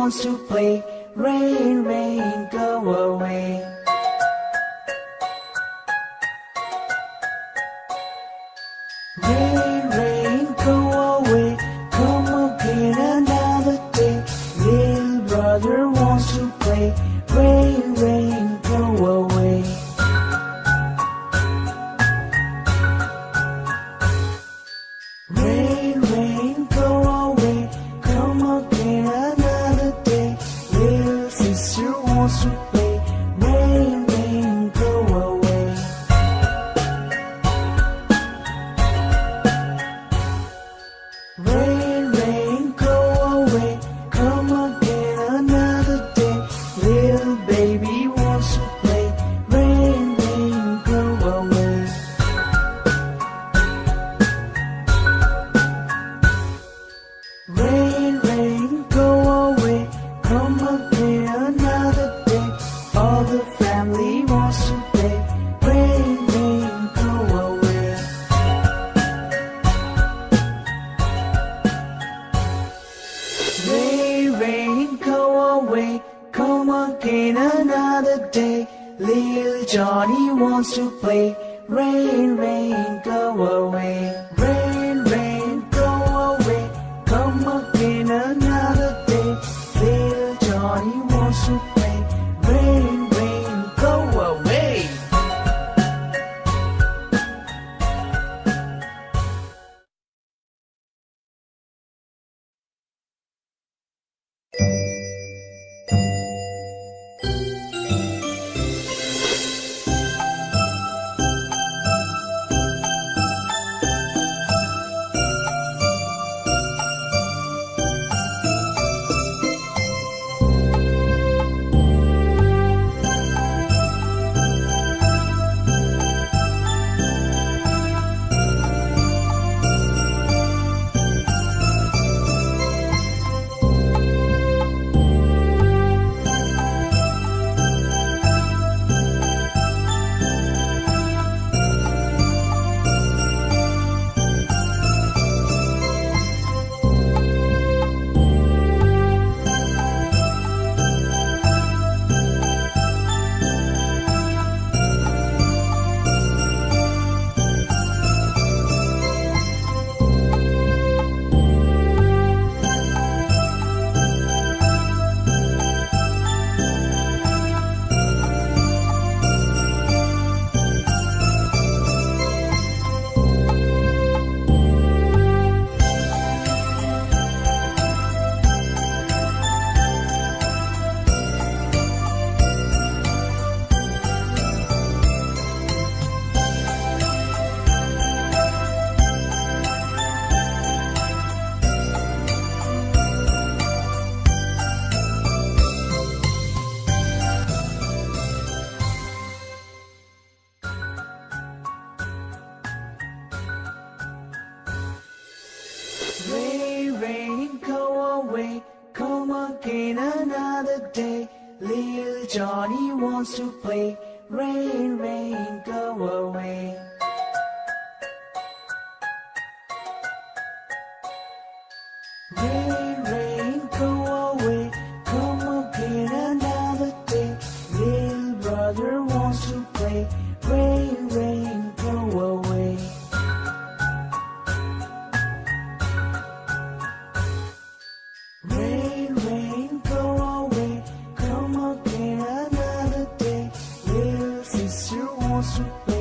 Wants to play. Rain, rain, go away. Rain, rain, go away. Come again another wants to play. Rain, rain, go away. Rain, rain, go away. Come again another day. Little baby wants to play. Rain, rain, go away. Rain, rain, go away. Come again again another day. Little Johnny wants to play. Rain, rain, go away. Rain, another day. Little Johnny wants to play. Rain, rain, go away. nosso